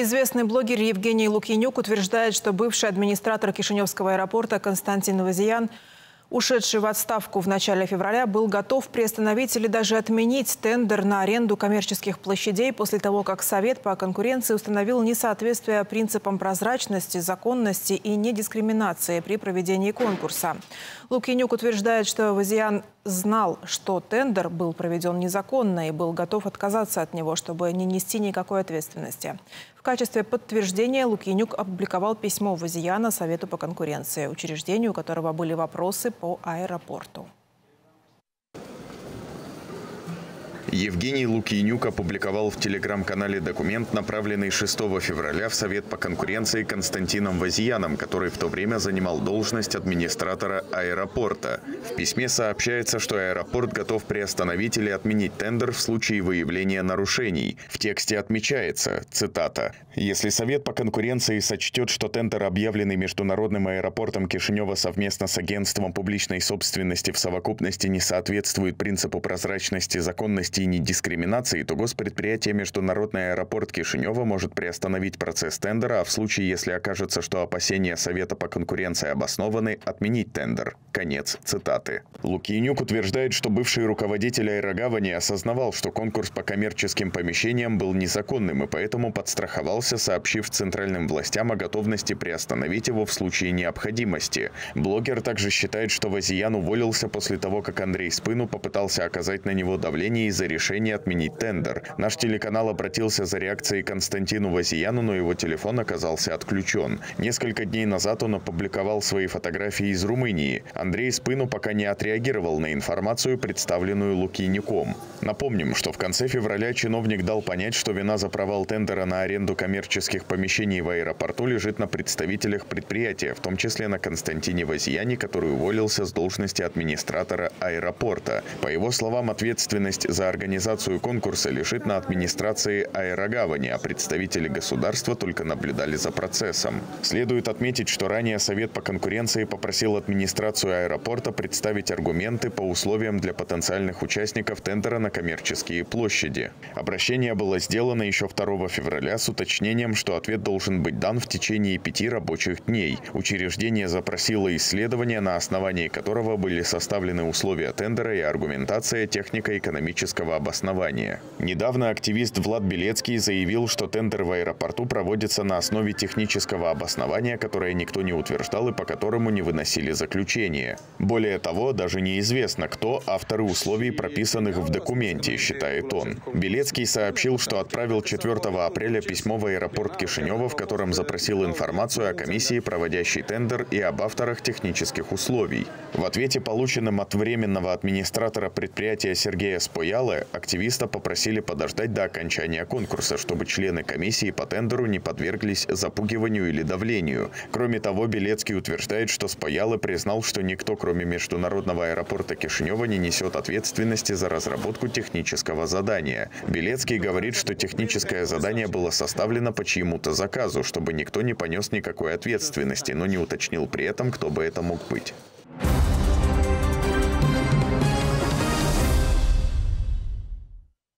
Известный блогер Евгений Лукьянюк утверждает, что бывший администратор Кишиневского аэропорта Константин Вазиян ушедший в отставку в начале февраля, был готов приостановить или даже отменить тендер на аренду коммерческих площадей после того, как Совет по конкуренции установил несоответствие принципам прозрачности, законности и недискриминации при проведении конкурса. Лукьянюк утверждает, что Вазиян знал, что тендер был проведен незаконно и был готов отказаться от него, чтобы не нести никакой ответственности. В качестве подтверждения Лукьянюк опубликовал письмо Вазияна Совету по конкуренции, учреждению которого были вопросы по аэропорту. Евгений Лукьянюк опубликовал в телеграм-канале документ, направленный 6 февраля в Совет по конкуренции Константином Вазияном, который в то время занимал должность администратора аэропорта. В письме сообщается, что аэропорт готов приостановить или отменить тендер в случае выявления нарушений. В тексте отмечается, цитата, «Если Совет по конкуренции сочтет, что тендер, объявленный Международным аэропортом Кишинева совместно с Агентством публичной собственности в совокупности не соответствует принципу прозрачности, законности и недискриминации, то госпредприятие Международный аэропорт Кишинева может приостановить процесс тендера, а в случае, если окажется, что опасения Совета по конкуренции обоснованы, отменить тендер. Конец цитаты. Лукьянюк утверждает, что бывший руководитель аэрогавани осознавал, что конкурс по коммерческим помещениям был незаконным и поэтому подстраховался, сообщив центральным властям о готовности приостановить его в случае необходимости. Блогер также считает, что Вазиян уволился после того, как Андрей Спыну попытался оказать на него давление из-за решение отменить тендер. Наш телеканал обратился за реакцией Константину Вазияну, но его телефон оказался отключен. Несколько дней назад он опубликовал свои фотографии из Румынии. Андрей Спыну пока не отреагировал на информацию, представленную Лукийником. Напомним, что в конце февраля чиновник дал понять, что вина за провал тендера на аренду коммерческих помещений в аэропорту лежит на представителях предприятия, в том числе на Константине Вазияне, который уволился с должности администратора аэропорта. По его словам, ответственность за организацию конкурса лежит на администрации аэрогавани, а представители государства только наблюдали за процессом. Следует отметить, что ранее Совет по конкуренции попросил администрацию аэропорта представить аргументы по условиям для потенциальных участников тендера на коммерческие площади. Обращение было сделано еще 2 февраля с уточнением, что ответ должен быть дан в течение пяти рабочих дней. Учреждение запросило исследование, на основании которого были составлены условия тендера и аргументация технико-экономического обоснования. Недавно активист Влад Белецкий заявил, что тендер в аэропорту проводится на основе технического обоснования, которое никто не утверждал и по которому не выносили заключение. Более того, даже неизвестно, кто авторы условий, прописанных в документе, считает он. Белецкий сообщил, что отправил 4 апреля письмо в аэропорт Кишинева, в котором запросил информацию о комиссии, проводящей тендер и об авторах технических условий. В ответе, полученном от временного администратора предприятия Сергея Спояла, активиста попросили подождать до окончания конкурса, чтобы члены комиссии по тендеру не подверглись запугиванию или давлению. Кроме того, Белецкий утверждает, что Спаялы признал, что никто, кроме Международного аэропорта Кишинева, не несет ответственности за разработку технического задания. Белецкий говорит, что техническое задание было составлено по чьему-то заказу, чтобы никто не понес никакой ответственности, но не уточнил при этом, кто бы это мог быть.